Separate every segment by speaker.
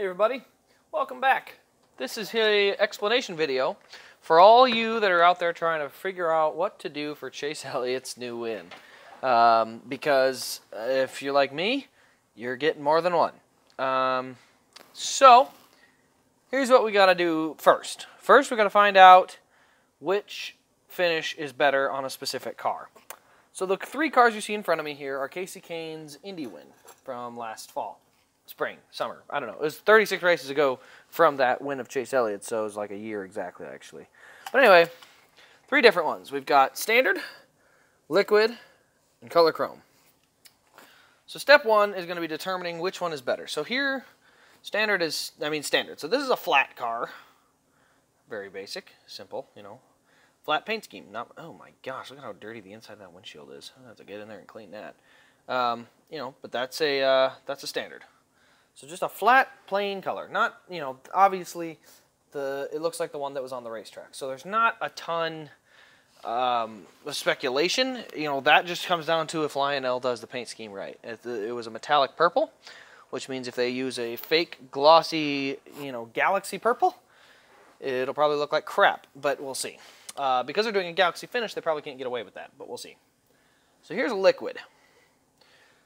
Speaker 1: Hey everybody, welcome back. This is a explanation video for all you that are out there trying to figure out what to do for Chase Elliott's new win. Um, because if you're like me, you're getting more than one. Um, so, here's what we got to do first. First, we got to find out which finish is better on a specific car. So the three cars you see in front of me here are Kasey Kahne's Indy win from last fall, spring, summer. I don't know. It was 36 races ago from that win of Chase Elliott, so it was like a year exactly, actually. But anyway, three different ones. We've got standard, liquid, and color chrome. So step one is going to be determining which one is better. So here, standard is, I mean standard. So this is a flat car. Very basic, simple, you know. Flat paint scheme. Not, oh my gosh, look at how dirty the inside of that windshield is. I have to get in there and clean that. Um, you know, but that's a, uh, that's a standard. So just a flat, plain color. Not, you know, obviously the it looks like the one that was on the racetrack. So there's not a ton um, of speculation. You know, that just comes down to if Lionel does the paint scheme right. It, it was a metallic purple, which means if they use a fake glossy, you know, galaxy purple, it'll probably look like crap, but we'll see. Uh, because they're doing a galaxy finish, they probably can't get away with that, but we'll see. So here's a liquid.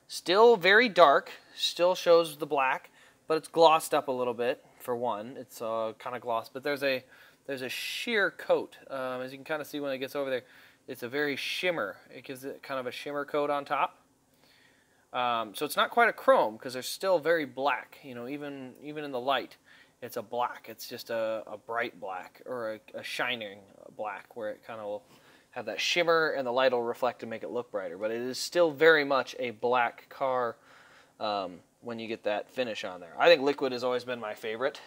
Speaker 1: Still very dark, still shows the black, but it's glossed up a little bit for one. It's uh, kind of glossed, but there's a there's a sheer coat. Um, as you can kind of see when it gets over there, it's a very shimmer. It gives it kind of a shimmer coat on top. Um, so it's not quite a chrome because they're still very black. You know, even even in the light, it's a black. It's just a, a bright black or a, a shining black where it kind of have that shimmer and the light will reflect and make it look brighter. But it is still very much a black car um, when you get that finish on there. I think liquid has always been my favorite,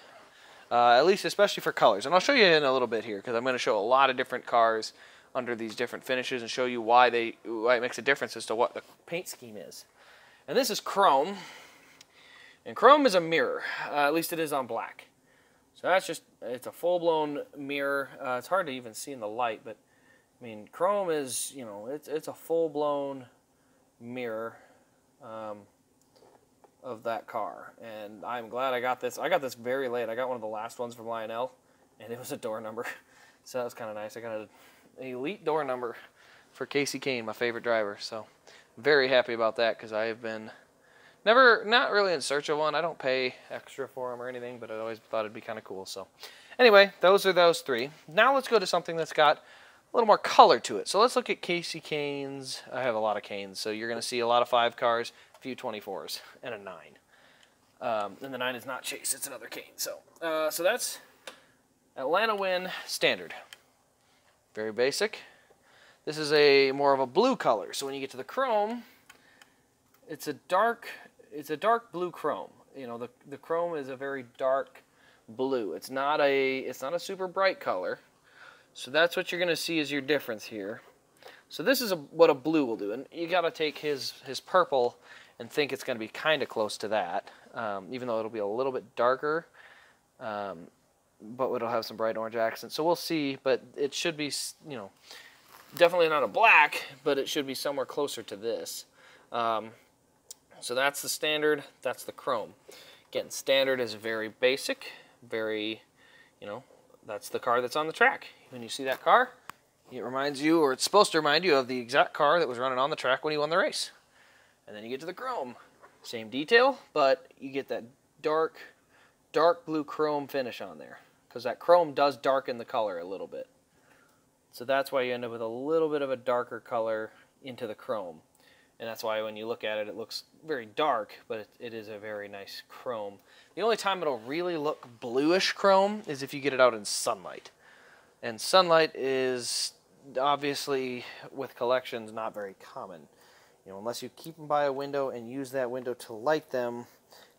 Speaker 1: uh, at least especially for colors. And I'll show you in a little bit here because I'm going to show a lot of different cars under these different finishes and show you why they why it makes a difference as to what the paint scheme is. And this is chrome. And chrome is a mirror, uh, at least it is on black. So that's just, it's a full-blown mirror. Uh, it's hard to even see in the light, but I mean, chrome is, you know, it's, it's a full-blown mirror um, of that car. And I'm glad I got this. I got this very late. I got one of the last ones from Lionel, and it was a door number. So that was kind of nice. I got an elite door number for Kasey Kahne, my favorite driver. So very happy about that because I have been never, not really in search of one. I don't pay extra for them or anything, but I always thought it'd be kind of cool. So anyway, those are those three. Now let's go to something that's got a little more color to it. So let's look at Kasey Kahne's. I have a lot of Kahnes, so you're going to see a lot of five cars, a few 24s, and a nine. Um, and the nine is not Chase; it's another Kahne. So, uh, so that's Atlanta win standard. Very basic. This is a more of a blue color. So when you get to the chrome, it's a dark, it's a dark blue chrome. You know, the the chrome is a very dark blue. It's not a it's not a super bright color. So that's what you're going to see is your difference here. So this is a, what a blue will do, and you got to take his his purple and think it's going to be kind of close to that, um, even though it'll be a little bit darker. Um, but it'll have some bright orange accents. So we'll see, but it should be, you know, definitely not a black, but it should be somewhere closer to this. Um, so that's the standard, that's the chrome. Again, standard is very basic, very, you know, that's the car that's on the track. When you see that car, it reminds you, or it's supposed to remind you of the exact car that was running on the track when he won the race. And then you get to the chrome. Same detail, but you get that dark, dark blue chrome finish on there because that chrome does darken the color a little bit. So that's why you end up with a little bit of a darker color into the chrome. And that's why when you look at it, it looks very dark, but it, it is a very nice chrome. The only time it'll really look bluish chrome is if you get it out in sunlight. And sunlight is obviously, with collections, not very common. You know, unless you keep them by a window and use that window to light them,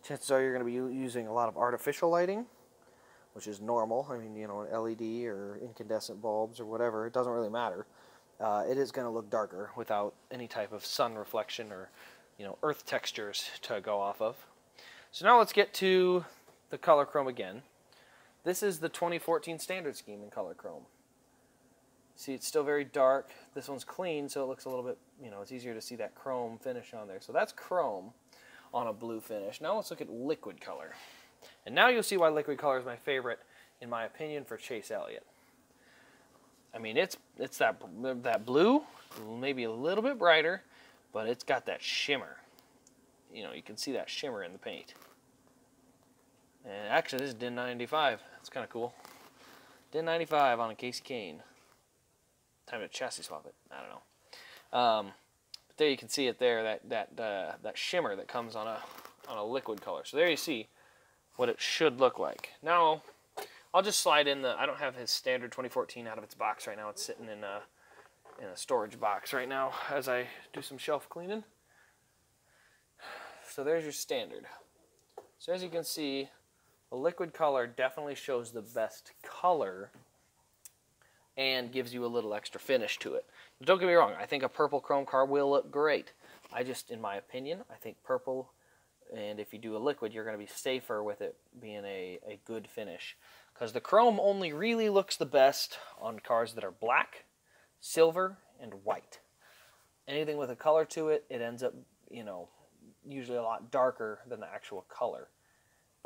Speaker 1: chances are you're going to be using a lot of artificial lighting which is normal. I mean, you know, an LED or incandescent bulbs or whatever, it doesn't really matter. Uh, it is going to look darker without any type of sun reflection or, you know, earth textures to go off of. So now let's get to the color chrome again. This is the 2014 standard scheme in color chrome. See, it's still very dark. This one's clean, so it looks a little bit, you know, it's easier to see that chrome finish on there. So that's chrome on a blue finish. Now let's look at liquid color. And now you'll see why liquid color is my favorite, in my opinion, for Chase Elliott. I mean, it's it's that that blue, maybe a little bit brighter, but it's got that shimmer. You know, you can see that shimmer in the paint. And actually, this is DIN 95. That's kind of cool. DIN 95 on a Kasey Kahne. Time to chassis swap it. I don't know. Um, but there you can see it there, that that uh, that shimmer that comes on a on a liquid color. So there you see what it should look like. Now, I'll just slide in the. I don't have his standard 2014 out of its box right now. It's sitting in a in a storage box right now as I do some shelf cleaning. So there's your standard. So as you can see, the liquid color definitely shows the best color and gives you a little extra finish to it. Don't get me wrong, I think a purple chrome car will look great. I just, in my opinion, I think purple, and if you do a liquid, you're going to be safer with it being a, a good finish. Because the chrome only really looks the best on cars that are black, silver, and white. Anything with a color to it, it ends up, you know, usually a lot darker than the actual color.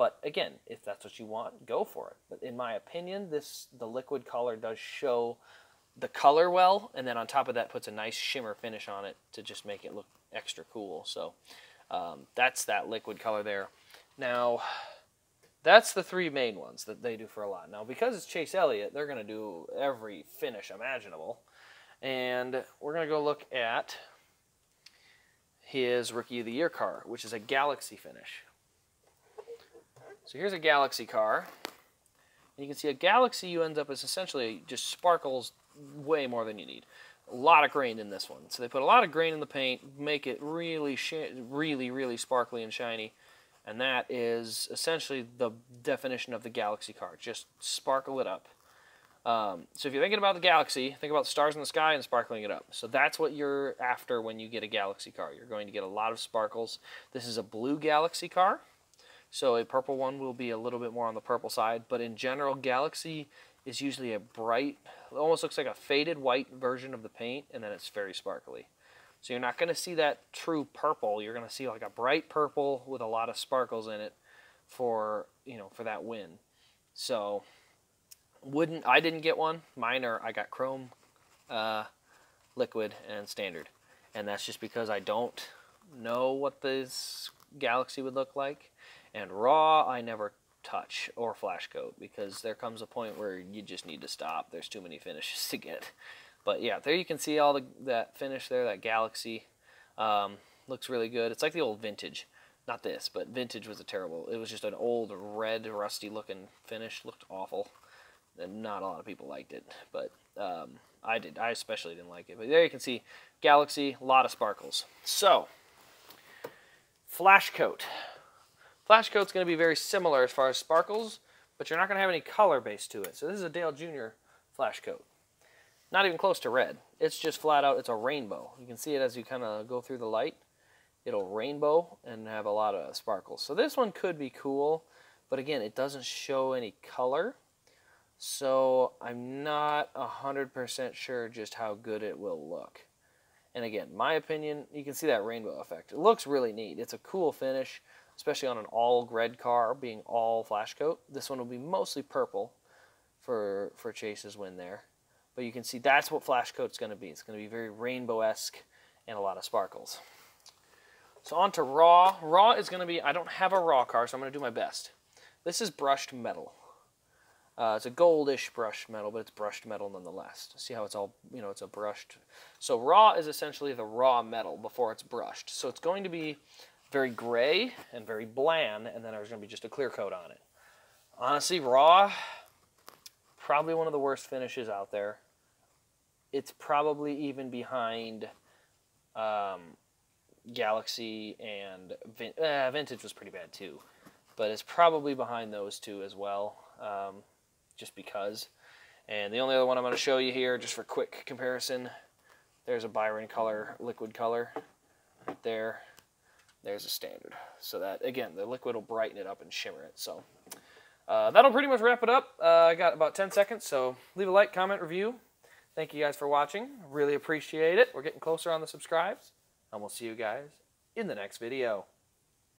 Speaker 1: But again, if that's what you want, go for it. But in my opinion, this the liquid color does show the color well, and then on top of that puts a nice shimmer finish on it to just make it look extra cool. So um, that's that liquid color there. Now, that's the three main ones that they do for a lot. Now, because it's Chase Elliott, they're going to do every finish imaginable. And we're going to go look at his Rookie of the Year car, which is a Galaxy finish. So here's a Galaxy car. And you can see a Galaxy you end up as essentially just sparkles way more than you need. A lot of grain in this one. So they put a lot of grain in the paint, make it really, really, really sparkly and shiny. And that is essentially the definition of the Galaxy car. Just sparkle it up. Um, so if you're thinking about the Galaxy, think about stars in the sky and sparkling it up. So that's what you're after when you get a Galaxy car. You're going to get a lot of sparkles. This is a blue Galaxy car. So a purple one will be a little bit more on the purple side, but in general, Galaxy is usually a bright, almost looks like a faded white version of the paint, and then it's very sparkly. So you're not going to see that true purple. You're going to see like a bright purple with a lot of sparkles in it for, you know, for that win. So wouldn't I didn't get one. Mine are I got chrome, uh, liquid, and standard, and that's just because I don't know what this Galaxy would look like. And raw, I never touch or flash coat because there comes a point where you just need to stop. There's too many finishes to get. But yeah, there you can see all the that finish there, that Galaxy. Um, looks really good. It's like the old vintage. Not this, but vintage was a terrible. It was just an old red, rusty looking finish. Looked awful. And not a lot of people liked it, but um, I did. I especially didn't like it. But there you can see Galaxy, a lot of sparkles. So, flash coat. Flash coat's going to be very similar as far as sparkles, but you're not going to have any color base to it. So this is a Dale Jr. flash coat. Not even close to red. It's just flat out, it's a rainbow. You can see it as you kind of go through the light. It'll rainbow and have a lot of sparkles. So this one could be cool, but again, it doesn't show any color. So I'm not 100% sure just how good it will look. And again, my opinion, you can see that rainbow effect. It looks really neat. It's a cool finish especially on an all red car being all flash coat. This one will be mostly purple for for Chase's win there. But you can see that's what flash coat's going to be. It's going to be very rainbow-esque and a lot of sparkles. So on to raw. Raw is going to be, I don't have a raw car, so I'm going to do my best. This is brushed metal. Uh, it's a goldish brushed metal, but it's brushed metal nonetheless. See how it's all, you know, it's a brushed. So raw is essentially the raw metal before it's brushed. So it's going to be very gray and very bland, and then there's going to be just a clear coat on it. Honestly, raw, probably one of the worst finishes out there. It's probably even behind um, Galaxy and Vin uh, Vintage was pretty bad too, but it's probably behind those two as well, um, just because. And the only other one I'm going to show you here, just for quick comparison, there's a Byron color, liquid color, right there. There's a standard. So that, again, the liquid will brighten it up and shimmer it. So uh, that'll pretty much wrap it up. Uh, I got about 10 seconds, so leave a like, comment, review. Thank you guys for watching. Really appreciate it. We're getting closer on the subscribes. And we'll see you guys in the next video.